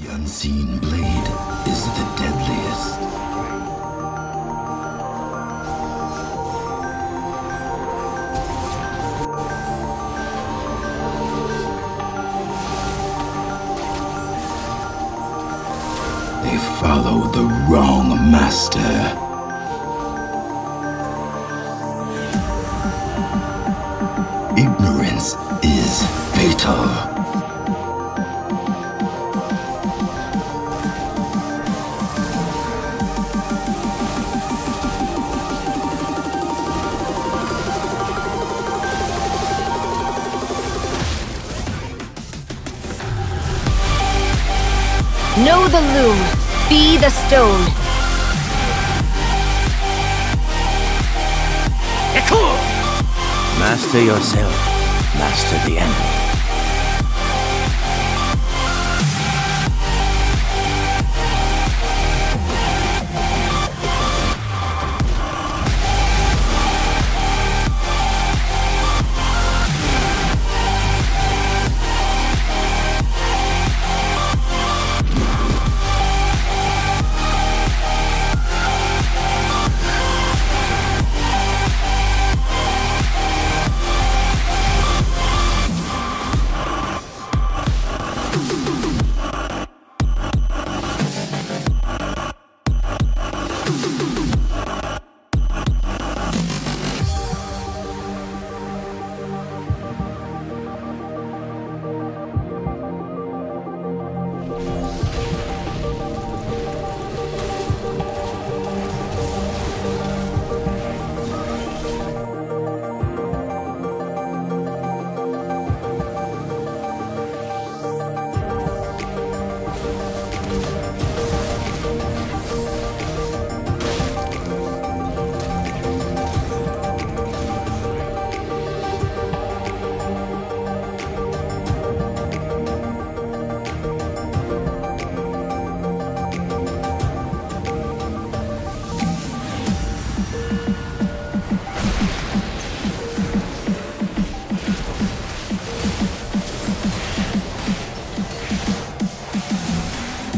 The unseen blade is the deadliest. They follow the wrong master. Ignorance is fatal. Know the loom, be the stone. Master yourself, master the enemy.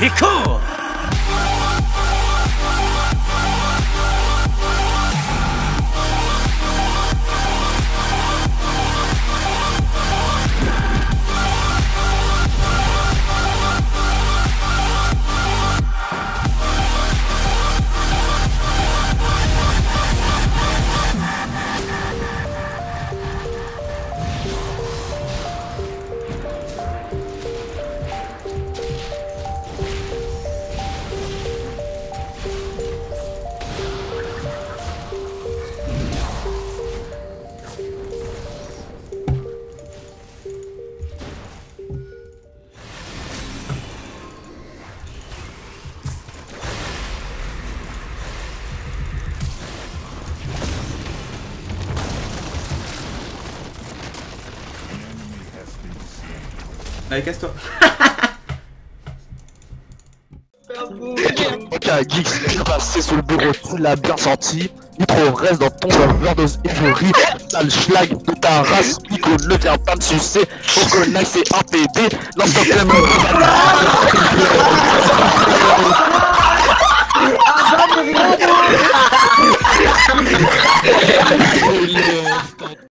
Hiko! Allez, casse-toi. Ok, Geeks, qui est passé sous le bureau, tu l'as bien senti. Nitro reste dans ton overdose ivory. Sale schlag de ta race. Nico ne vient pas me sucer. Nice c'est un PD. Lance-toi